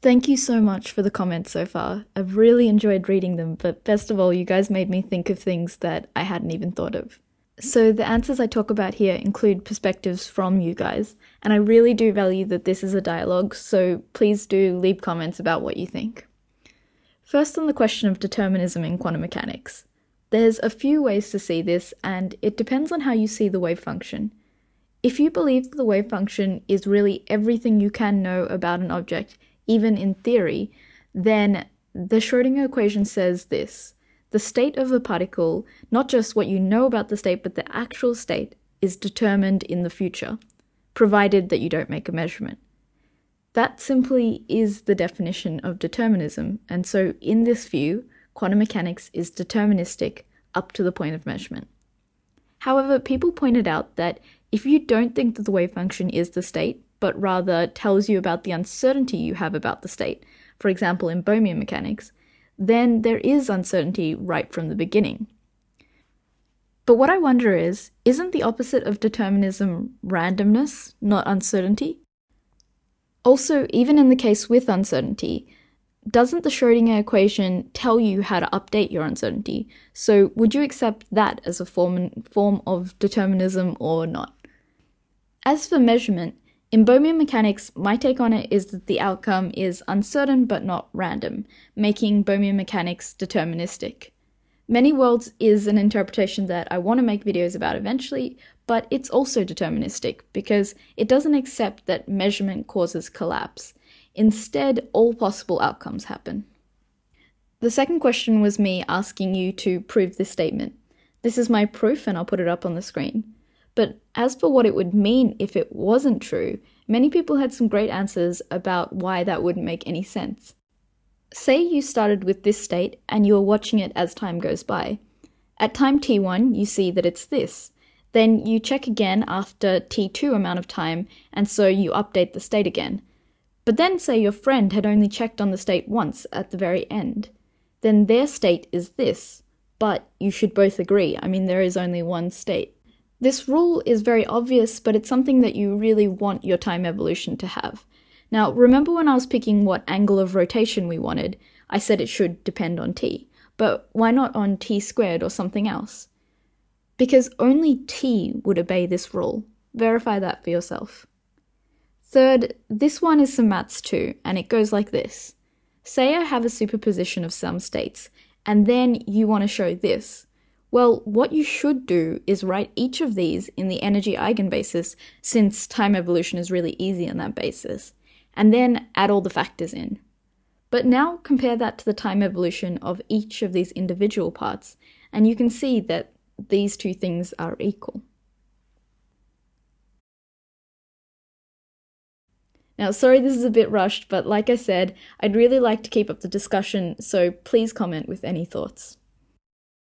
Thank you so much for the comments so far. I've really enjoyed reading them, but best of all, you guys made me think of things that I hadn't even thought of. So, the answers I talk about here include perspectives from you guys, and I really do value that this is a dialogue, so please do leave comments about what you think. First, on the question of determinism in quantum mechanics. There's a few ways to see this, and it depends on how you see the wave function. If you believe that the wave function is really everything you can know about an object, even in theory, then the Schrodinger equation says this the state of a particle, not just what you know about the state, but the actual state, is determined in the future, provided that you don't make a measurement. That simply is the definition of determinism, and so in this view, quantum mechanics is deterministic up to the point of measurement. However, people pointed out that if you don't think that the wave function is the state, but rather tells you about the uncertainty you have about the state, for example in Bohmian mechanics, then there is uncertainty right from the beginning. But what I wonder is isn't the opposite of determinism randomness, not uncertainty? Also, even in the case with uncertainty, doesn't the Schrodinger equation tell you how to update your uncertainty? So, would you accept that as a form, form of determinism or not? As for measurement, in Bohmian mechanics, my take on it is that the outcome is uncertain but not random, making Bohmian mechanics deterministic. Many worlds is an interpretation that I want to make videos about eventually, but it's also deterministic because it doesn't accept that measurement causes collapse. Instead, all possible outcomes happen. The second question was me asking you to prove this statement. This is my proof, and I'll put it up on the screen. But as for what it would mean if it wasn't true, many people had some great answers about why that wouldn't make any sense. Say you started with this state and you are watching it as time goes by. At time t1, you see that it's this. Then you check again after t2 amount of time, and so you update the state again. But then say your friend had only checked on the state once at the very end. Then their state is this. But you should both agree, I mean, there is only one state. This rule is very obvious, but it's something that you really want your time evolution to have. Now, remember when I was picking what angle of rotation we wanted, I said it should depend on t, but why not on t squared or something else? Because only t would obey this rule. Verify that for yourself. Third, this one is some maths too, and it goes like this. Say I have a superposition of some states, and then you want to show this. Well, what you should do is write each of these in the energy eigenbasis, since time evolution is really easy on that basis, and then add all the factors in. But now compare that to the time evolution of each of these individual parts, and you can see that these two things are equal. Now, sorry this is a bit rushed, but like I said, I'd really like to keep up the discussion, so please comment with any thoughts.